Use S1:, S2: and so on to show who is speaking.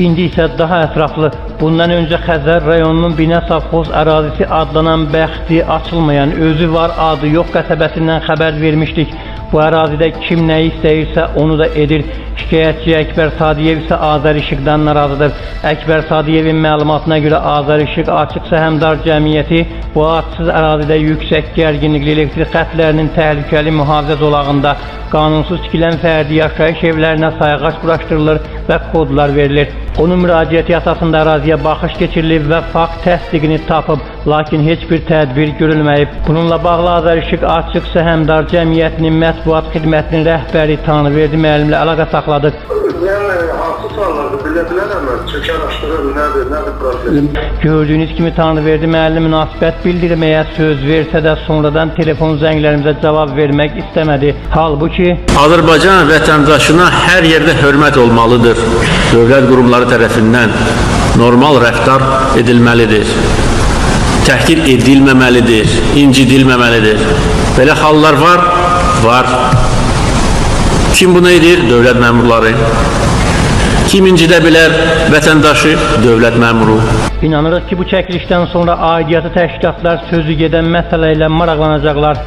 S1: İndi isə daha ətraflı, bundan öncə Xəzər rayonunun Binə Savxoz ərazisi adlanan bəxti açılmayan, özü var, adı yox qəsəbəsindən xəbər vermişdik. Bu ərazidə kim nəyi istəyirsə onu da edir. Şikayətçi Əkbər Sadiyev isə Azər İşıqdan narazıdır. Əkbər Sadiyevin məlumatına görə Azər İşıq Açıq Səhmdar Cəmiyyəti bu adsız ərazidə yüksək gərginlikli elektrik xətlərinin təhlükəli mühafizə zolağında qanunsuz tikilən fərdi yaşayış evlərinə sayğac quraşdırılır və kodlar verilir. Onun müraciəti əsasında əraziyə baxış keçirilib və fakt təsdiqini tapıb, lakin heç bir tədbir görülməyib. Bununla bağlı Azər İşıq Açıq Səhmdar Cəmiyyətinin mətbuat xidmətinin rəhbəri Tanrıverdi müəllimlə əlaqə saxladıq.
S2: Yəni hansı suallardır bilə bilərəm. Çünki araşdırır nədir, nədir problem.
S1: Gördüyünüz kimi Tanrıverdi müəllim münasibət bildirməyə söz versə də sonradan telefon zənglərimizə cavab vermək istəmədi. Halbuki
S3: Azərbaycan vətəndaşına hər yerdə hörmət olmalıdır. Dövlət qurumları tərəfindən normal rəftar edilməlidir. Təhqir edilməməlidir, incidilməməlidir. Belə hallar var, var. Kim bunu edir? Dövlət məmurları. Kim incidə bilər vətəndaşı? Dövlət məmuru.
S1: inanırıq ki, bu çəkilişdən sonra aidiyyatı təşkilatlar sözü gedən məsələ ilə maraqlanacaqlar.